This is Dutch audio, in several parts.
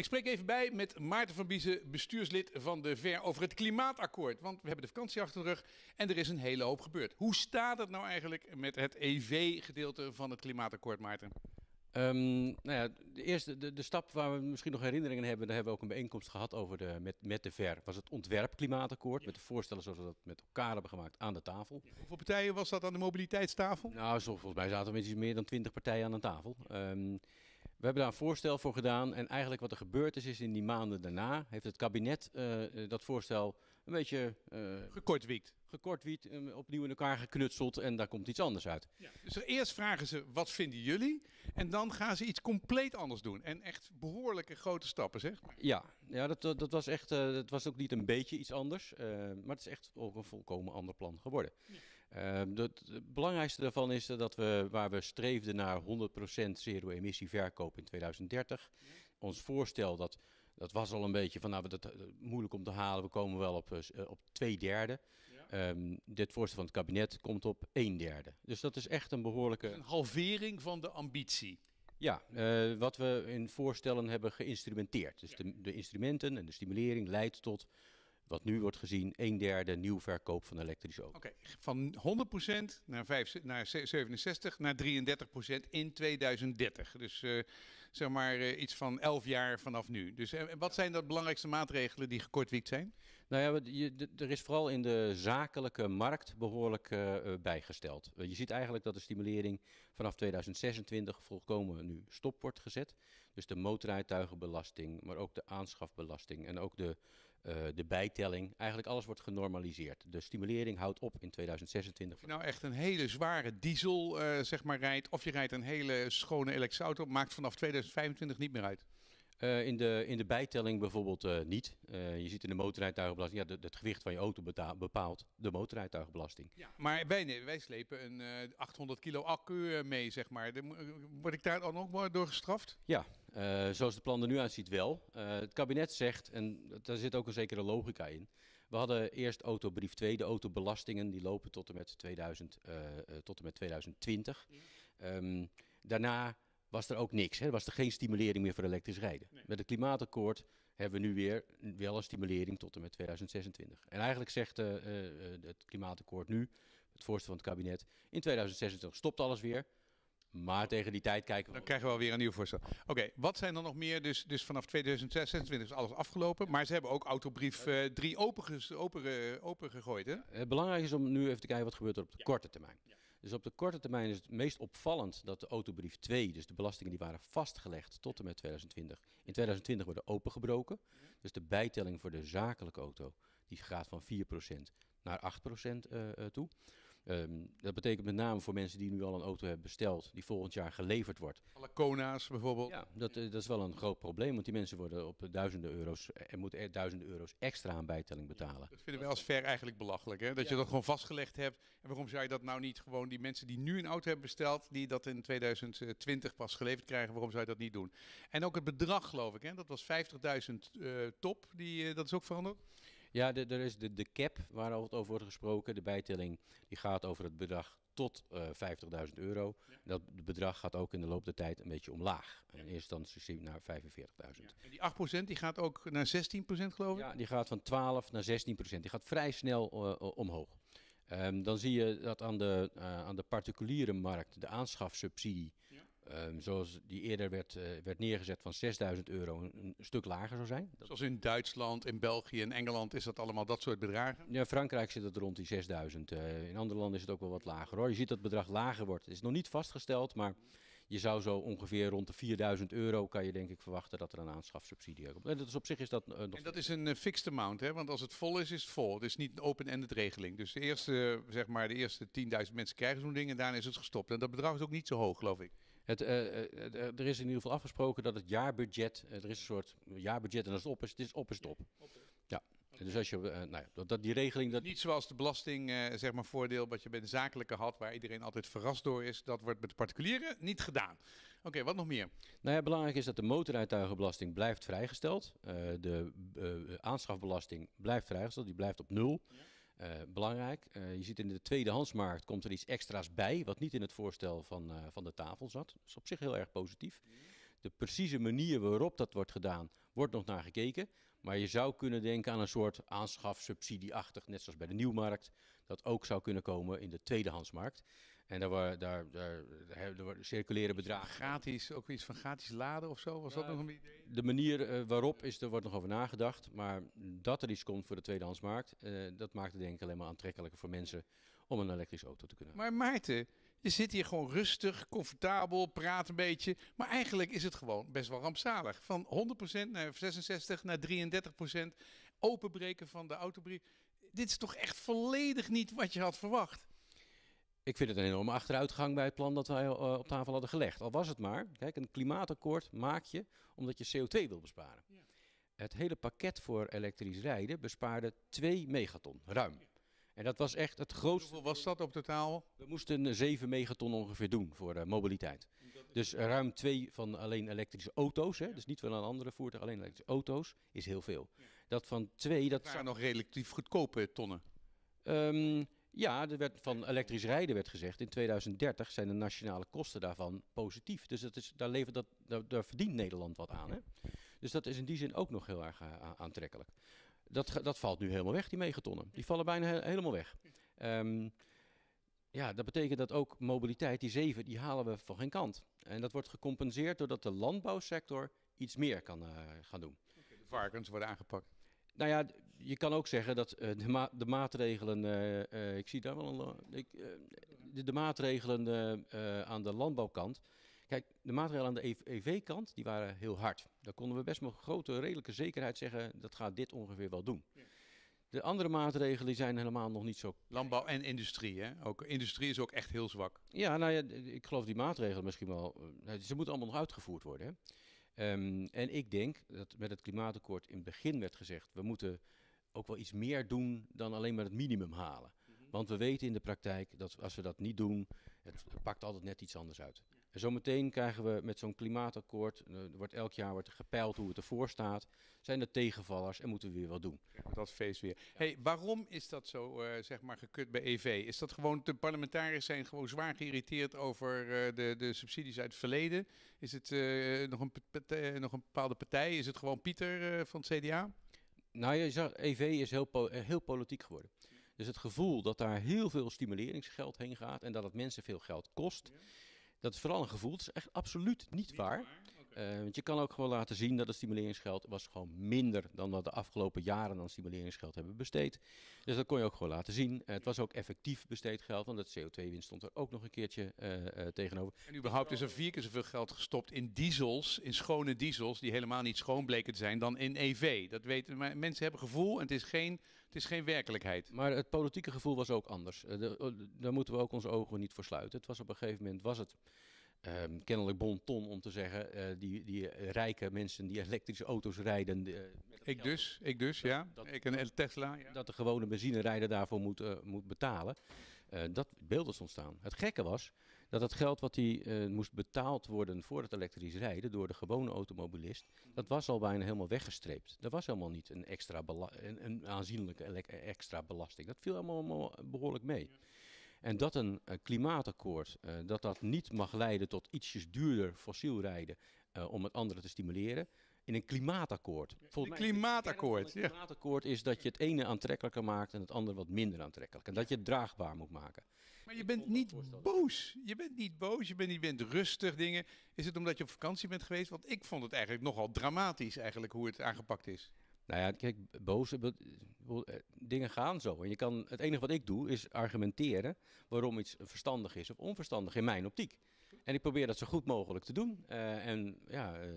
Ik spreek even bij met Maarten van Biezen, bestuurslid van de VER, over het klimaatakkoord. Want we hebben de vakantie achter de rug en er is een hele hoop gebeurd. Hoe staat het nou eigenlijk met het EV-gedeelte van het klimaatakkoord, Maarten? Um, nou ja, de eerste de, de, stap waar we misschien nog herinneringen hebben, daar hebben we ook een bijeenkomst gehad over de, met, met de VER, was het ontwerp klimaatakkoord. Met de voorstellen zoals we dat met elkaar hebben gemaakt aan de tafel. Hoeveel partijen was dat aan de mobiliteitstafel? Nou, zo, volgens mij zaten er met iets meer dan twintig partijen aan de tafel. Um, we hebben daar een voorstel voor gedaan. En eigenlijk wat er gebeurd is, is in die maanden daarna heeft het kabinet uh, dat voorstel een beetje... Uh, gekortwiekt. Gekortwiekt, uh, opnieuw in elkaar geknutseld en daar komt iets anders uit. Ja. Dus eerst vragen ze, wat vinden jullie? En dan gaan ze iets compleet anders doen. En echt behoorlijke grote stappen, zeg maar. Ja, ja dat, dat was echt, dat was ook niet een beetje iets anders. maar het is echt ook een volkomen ander plan geworden. Ja. Het belangrijkste daarvan is dat we, waar we streefden naar 100% zero-emissie verkoop in 2030. Ons voorstel, dat, dat was al een beetje van, nou, dat uh, moeilijk om te halen. We komen wel op, uh, op twee derde. Ja. Um, dit voorstel van het kabinet komt op een derde. Dus dat is echt een behoorlijke... Een halvering van de ambitie. Ja, uh, wat we in voorstellen hebben geïnstrumenteerd. Dus ja. de, de instrumenten en de stimulering leidt tot wat nu wordt gezien, een derde nieuw verkoop van elektrische auto's. Oké, okay, van 100% naar, 5, naar 67 naar 33% in 2030. Dus uh, zeg maar uh, iets van 11 jaar vanaf nu. Dus uh, wat zijn de belangrijkste maatregelen die gekortwiekt zijn? Nou ja, je, er is vooral in de zakelijke markt behoorlijk bijgesteld. je ziet eigenlijk dat de stimulering vanaf 2026 volkomen nu stop wordt gezet. Dus de motorrijtuigenbelasting, maar ook de aanschafbelasting en ook de, de bijtelling Eigenlijk alles wordt genormaliseerd. De stimulering houdt op in 2026. Of je nou echt een hele zware diesel uh, zeg maar rijdt, of je rijdt een hele schone elektrische auto, maakt vanaf 2025 niet meer uit. Uh, in, de, in de bijtelling bijvoorbeeld uh, niet. Uh, je ziet in de motorrijtuigenbelasting, ja, het gewicht van je auto bepaalt de motorrijtuigenbelasting. Ja, maar wij, wij slepen een 800 kilo accu mee, zeg maar. Word ik daar dan ook maar door gestraft? Ja, zoals de plan er nu uitziet wel. het kabinet zegt, en daar zit ook een zekere logica in. We hadden eerst autobrief 2, de autobelastingen, die lopen tot en met, 2000, tot en met 2020. Ja. Um, daarna was er ook niks. Hè? Was er geen stimulering meer voor elektrisch rijden. Nee. Met het klimaatakkoord hebben we nu weer wel een stimulering tot en met 2026. En eigenlijk zegt uh, uh, het klimaatakkoord nu, het voorstel van het kabinet, in 2026 stopt alles weer. Maar tegen die tijd kijken we. Dan krijgen we alweer een nieuw voorstel. Oké, okay, wat zijn er nog meer? Dus, dus vanaf 2026 is alles afgelopen. Maar ze hebben ook autobrief 3 uh, open, open, open gegooid. Hè? Het belangrijk is om nu even te kijken wat gebeurt er op de ja. korte termijn. Ja. Dus op de korte termijn is het meest opvallend dat de autobrief 2, dus de belastingen die waren vastgelegd tot en met 2020, in 2020 worden opengebroken. Dus de bijtelling voor de zakelijke auto, die gaat van 4% naar 8% uh, toe. Um, dat betekent met name voor mensen die nu al een auto hebben besteld, die volgend jaar geleverd wordt. Alle Kona's bijvoorbeeld. Ja, dat, dat is wel een groot probleem, want die mensen worden op duizenden euro's en moeten duizenden euro's extra aan bijtelling betalen. Dat vinden wij als ver eigenlijk belachelijk, hè? dat ja. je dat gewoon vastgelegd hebt. En waarom zou je dat nou niet gewoon die mensen die nu een auto hebben besteld, die dat in 2020 pas geleverd krijgen, waarom zou je dat niet doen? En ook het bedrag, geloof ik, hè? dat was 50.000 uh, top, die, uh, dat is ook veranderd. Ja, de, er is de, de cap waar al over wordt gesproken. De bijtelling die gaat over het bedrag tot uh, 50.000 euro. Ja. Dat bedrag gaat ook in de loop der tijd een beetje omlaag. In eerste instantie naar 45.000. Ja. En die 8% die gaat ook naar 16% geloof ik? Ja, die gaat van 12 naar 16%. Die gaat vrij snel uh, omhoog. Um, dan zie je dat aan de, uh, aan de particuliere markt de aanschafsubsidie. Um, zoals die eerder werd, uh, werd neergezet van 6000 euro, een, een, stuk lager zou zijn. Zoals in Duitsland, in België en Engeland is dat allemaal dat soort bedragen? Ja, Frankrijk zit het rond die 6000. Uh, in andere landen is het ook wel wat lager hoor. Je ziet dat het bedrag lager wordt. Het is nog niet vastgesteld, maar je zou zo ongeveer rond de 4000 euro kan je denk ik verwachten dat er een aanschafsubsidie komt. En dat is op zich is dat uh, nog... En dat is een fixed amount, hè? want als het vol is, is het vol. Het is niet een open-ended regeling. Dus de eerste, zeg maar, de eerste 10.000 mensen krijgen zo'n ding en daarna is het gestopt. En dat bedrag is ook niet zo hoog, geloof ik. Het, uh, er is in ieder geval afgesproken dat het jaarbudget, er is een soort jaarbudget en als het op is, het is op is top. Ja. Okay. Dus als je, uh, nou ja, dat, dat, die regeling... Dat... Niet zoals de belasting, uh, zeg maar, voordeel wat je bij de zakelijke had, waar iedereen altijd verrast door is. Dat wordt met de particulieren niet gedaan. Oké, okay, wat nog meer? Nou ja, belangrijk is dat de motorrijtuigenbelasting blijft vrijgesteld. Uh, de aanschafbelasting blijft vrijgesteld, die blijft op nul. Ja. Uh, belangrijk. Uh, je ziet in de tweedehandsmarkt komt er iets extra's bij, wat niet in het voorstel van, uh, van de tafel zat. Dat is op zich heel erg positief. De precieze manier waarop dat wordt gedaan, wordt nog naar gekeken. Maar je zou kunnen denken aan een soort aanschafsubsidieachtig, net zoals bij de nieuwmarkt, dat ook zou kunnen komen in de tweedehandsmarkt. En daar, daar, daar, daar, daar circuleren bedragen. Gratis, ook iets van gratis laden of zo, was dat nog een idee? De manier eh, waarop is, er wordt nog over nagedacht. Maar dat er iets komt voor de tweedehandsmarkt, eh, dat maakt het denk ik alleen maar aantrekkelijker voor mensen om een elektrische auto te kunnen. Maar Maarten, je zit hier gewoon rustig, comfortabel, praat een beetje. Maar eigenlijk is het gewoon best wel rampzalig. Van 100% naar 66 naar 33% openbreken van de autobrief. Dit is toch echt volledig niet wat je had verwacht? Ik vind het een enorme achteruitgang bij het plan dat wij eh, op tafel hadden gelegd. Al was het maar, kijk, een klimaatakkoord maak je omdat je CO2 wil besparen. Ja. Het hele pakket voor elektrisch rijden bespaarde 2 megaton, ruim. En dat was echt het grootste. Hoeveel was dat op totaal? We moesten eh, 7 megaton ongeveer doen voor eh, mobiliteit. Dus eh, ruim 2 van alleen elektrische auto's, hè, dus niet van een andere voertuig, alleen elektrische auto's, is heel veel. Dat van 2, dat Dat waren nog relatief goedkope tonnen. Ehm, ja, er werd van elektrisch rijden werd gezegd, in 2030 zijn de nationale kosten daarvan positief. Dus dat is, daar, levert dat, daar, verdient Nederland wat aan. Hè? Dus dat is in die zin ook nog heel erg eh, aantrekkelijk. Dat, dat valt nu helemaal weg, die megatonnen. Die vallen bijna he- helemaal weg. Ehm, ja, dat betekent dat ook mobiliteit, die zeven, die halen we van geen kant. En dat wordt gecompenseerd doordat de landbouwsector iets meer kan eh, gaan doen. De varkens worden aangepakt. Nou ja, je kan ook zeggen dat eh, de, ma- de maatregelen, eh, eh, ik zie daar wel een, ik, de, de maatregelen aan de landbouwkant. Kijk, de maatregelen aan de EV-kant, die waren heel hard. Daar konden we best met grote redelijke zekerheid zeggen, dat gaat dit ongeveer wel doen. De andere maatregelen die zijn helemaal nog niet zo Landbouw en industrie, hè? Ook, industrie is ook echt heel zwak. Ja, nou ja, ik geloof die maatregelen misschien wel. Ze moeten allemaal nog uitgevoerd worden. Hè? Ehm, en ik denk dat met het klimaatakkoord in het begin werd gezegd: we moeten ook wel iets meer doen dan alleen maar het minimum halen. Want we weten in de praktijk dat als we dat niet doen, het, het pakt altijd net iets anders uit. En zometeen krijgen we met zo'n klimaatakkoord, eh, er wordt elk jaar wordt er gepeild hoe het ervoor staat. Zijn er tegenvallers en moeten we weer wat doen. Dat feest weer. Hey, waarom is dat zo, eh, zeg maar, gekut bij EV? Is dat gewoon, de parlementariërs zijn gewoon zwaar geïrriteerd over eh, de, de subsidies uit het verleden? Is het nog, een, nog een bepaalde partij? Is het gewoon Pieter van het CDA? Nou, je zag, EV is heel, po- heel politiek geworden. Dus het gevoel dat daar heel veel stimuleringsgeld heen gaat en dat het mensen veel geld kost, dat is vooral een gevoel. Het is echt absoluut niet waar. Eh, want je kan ook gewoon laten zien dat het stimuleringsgeld was gewoon minder dan wat de afgelopen jaren aan stimuleringsgeld hebben besteed. Dus dat kon je ook gewoon laten zien. Eh, het was ook effectief besteed geld, want het CO2-winst stond er ook nog een keertje eh, tegenover. En überhaupt is er vier keer zoveel geld gestopt in diesels, in schone diesels, die helemaal niet schoon bleken te zijn, dan in EV. Dat weten maar mensen hebben gevoel en het is geen, het is geen werkelijkheid. Maar het politieke gevoel was ook anders. Eh, de- eh, daar moeten we ook onze ogen niet voor sluiten. Het was op een gegeven moment was het ehm, kennelijk bon ton om te zeggen, eh, die, die rijke mensen die elektrische auto's rijden, Ik dus, ik dus, ja. dat- ik een Tesla, ja. dat de gewone benzinerijder daarvoor moet, moet betalen. Dat beeld is ontstaan. Het gekke was dat het geld wat die eh, moest betaald worden voor het elektrisch rijden door de gewone automobilist, dat was al bijna helemaal weggestreept. Er was helemaal niet een, extra bela- een, een aanzienlijke extra belasting. Dat viel allemaal, allemaal behoorlijk mee. En dat een eh, klimaatakkoord, eh, dat dat niet mag leiden tot ietsjes duurder fossiel rijden om het andere te stimuleren. In een klimaatakkoord. Volgens Een mij is de klimaatakkoord, Een klimaatakkoord is dat je het ene aantrekkelijker maakt en het andere wat minder aantrekkelijk. En dat je het draagbaar moet maken. Maar je bent niet boos. Je bent niet boos, je bent, je bent rustig dingen. Is het omdat je op vakantie bent geweest? Want ik vond het eigenlijk nogal dramatisch eigenlijk hoe het aangepakt is. Nou ja, kijk, boos, eh, dingen gaan zo. En je kan, het enige wat ik doe is argumenteren waarom iets verstandig is of onverstandig in mijn optiek. En ik probeer dat zo goed mogelijk te doen. Eh, en ja, eh,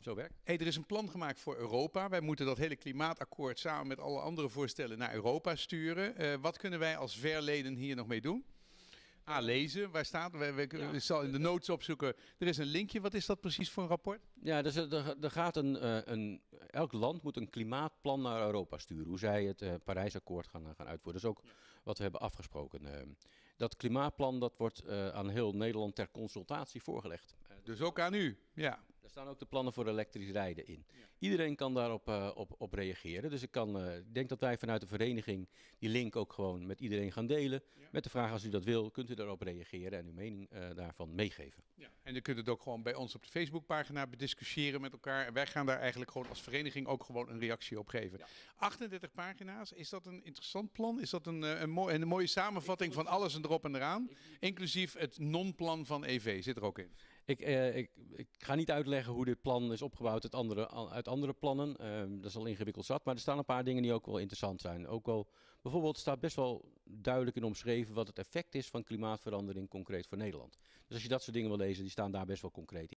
zo werkt. Hey, er is een plan gemaakt voor Europa. Wij moeten dat hele klimaatakkoord samen met alle andere voorstellen naar Europa sturen. Wat kunnen wij als verleden hier nog mee doen? A, lezen. Waar staat? We, we, Ja. we zal in de notes opzoeken. Er is een linkje. Wat is dat precies voor een rapport? Ja, dus er, gaat een, eh, een, elk land moet een klimaatplan naar Europa sturen. Hoe zij het eh, Parijsakkoord gaan, gaan uitvoeren. Dat is ook wat we hebben afgesproken. eh. dat klimaatplan dat wordt aan heel Nederland ter consultatie voorgelegd. Dus ook aan u. Ja. Er staan ook de plannen voor elektrisch rijden in. Iedereen kan daarop uh, op, op reageren. Dus ik, kan, uh, ik denk dat wij vanuit de vereniging die link ook gewoon met iedereen gaan delen. Ja. Met de vraag als u dat wil, kunt u daarop reageren en uw mening uh, daarvan meegeven. Ja. En u kunt het ook gewoon bij ons op de Facebookpagina bediscussiëren met elkaar. En wij gaan daar eigenlijk gewoon als vereniging ook gewoon een reactie op geven. Ja. 38 pagina's, is dat een interessant plan? Is dat een, een, mooi, een mooie samenvatting van alles en erop en eraan? Inclusief het non-plan van EV zit er ook in. Ik, uh, ik, ik, ga niet uitleggen hoe dit plan is opgebouwd uit andere, uit andere plannen. Uh, dat is al ingewikkeld zat. Maar er staan een paar dingen die ook wel interessant zijn. Ook wel, bijvoorbeeld staat best wel duidelijk in omschreven wat het effect is van klimaatverandering concreet voor Nederland. Dus als je dat soort dingen wil lezen, die staan daar best wel concreet in.